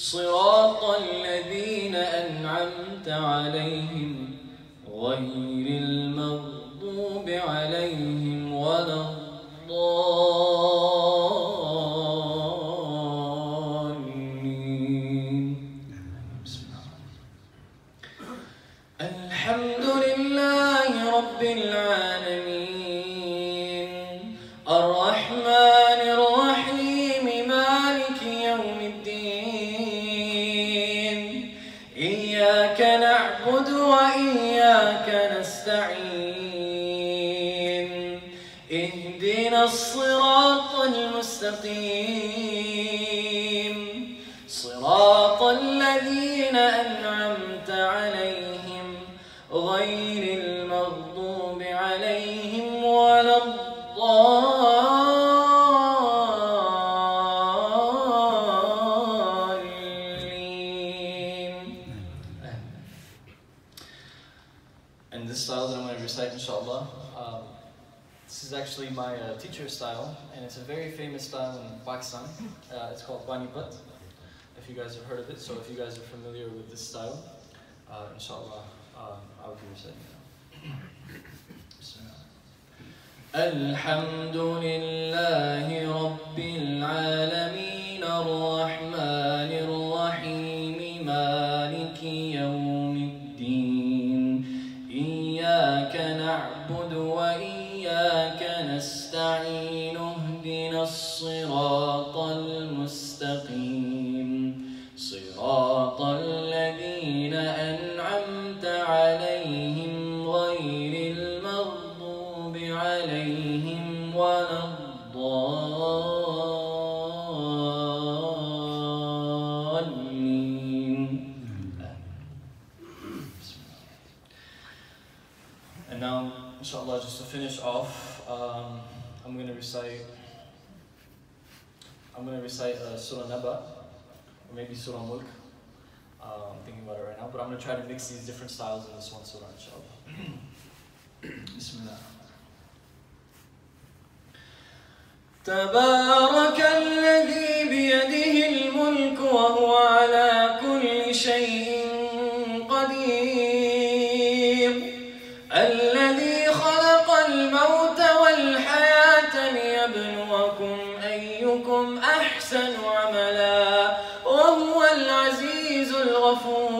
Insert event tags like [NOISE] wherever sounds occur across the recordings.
صراط الذين أنعمت عليهم غير my uh, teacher style, and it's a very famous style in Pakistan. Uh, it's called Bani Butt, if you guys have heard of it. So if you guys are familiar with this style, uh, inshallah, um, I'll be reciting now. Bismillah. الحمد لله رب العالمين الرحمن I'm going to recite uh, Surah Naba, or maybe Surah Mulk. Uh, I'm thinking about it right now, but I'm going to try to mix these different styles in this one surah, inshallah. [CLEARS THROAT] Bismillah. تبارك الذي بيده الملك وهو على كل شيء أيكم أحسن عملا وهو العزيز الغفور.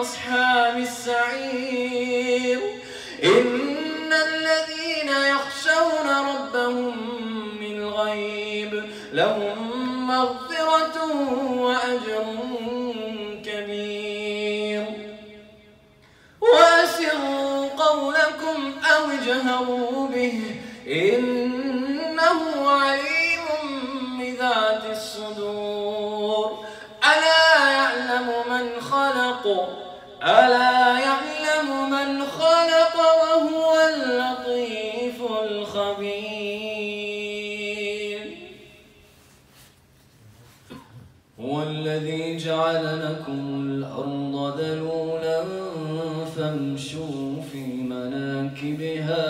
لأصحاب السعير. إن الذين يخشون ربهم بالغيب لهم مغفرة وأجر كبير. وأسروا قولكم أو اجهروا به. إنه فامشوا في مناكبها.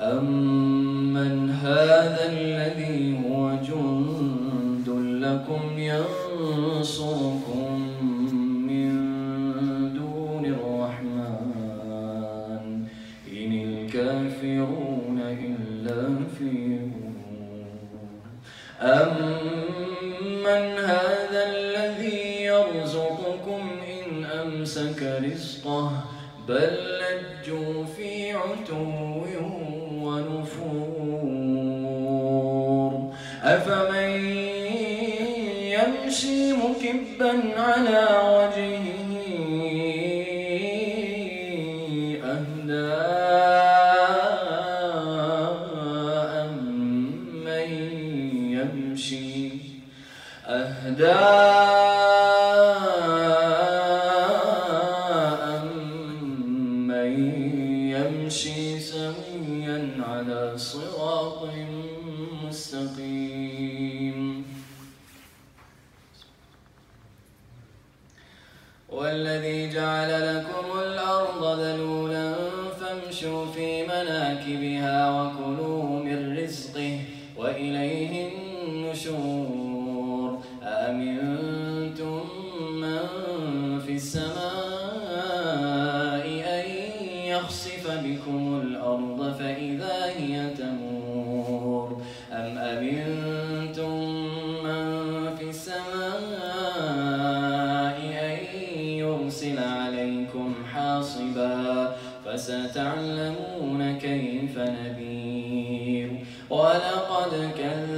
أمن هذا الذي هو جند لكم ينصركم من دون الرحمن إن الكافرون إلا في أمن هذا الذي يرزقكم إن أمسك رزقه بل لجوا في عتو ونفور. أفمن يمشي مكبا على وجهه أهدى. النشور. أمنتم من في السماء أن يخصف بكم الأرض فإذا هي تمور؟ أم أمنتم من في السماء أن يرسل عليكم حاصبا فستعلمون كيف نذير ولقد كذب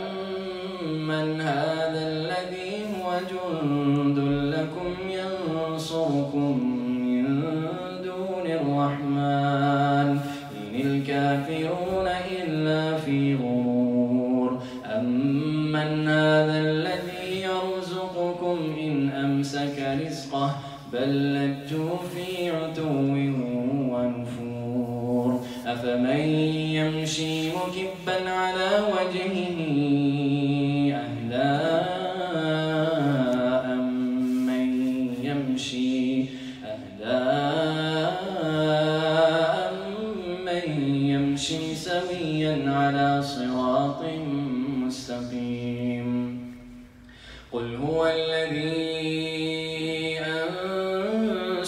أفمن يمشي مكبا على وجهه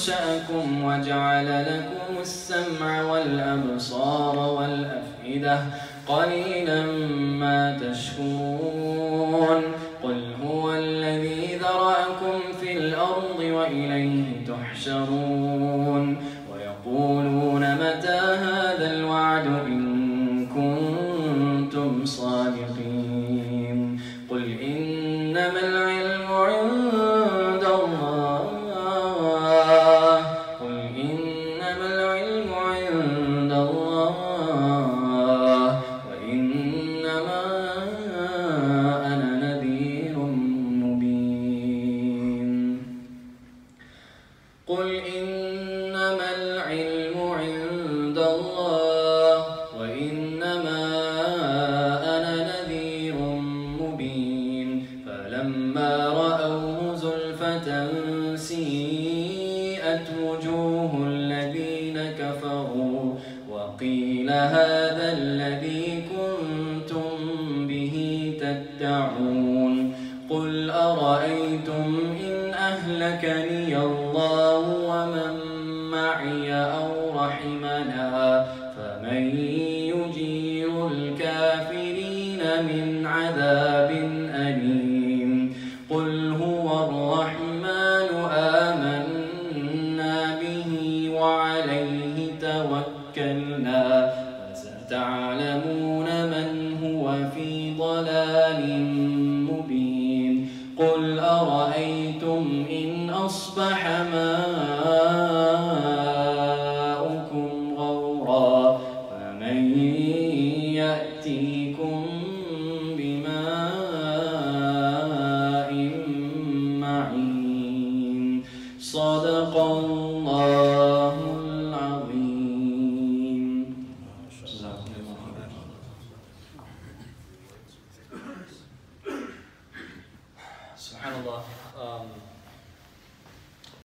أنشأكم وجعل لكم السمع والأبصار والأفئدة قليلا ما تشكرون. من عذاب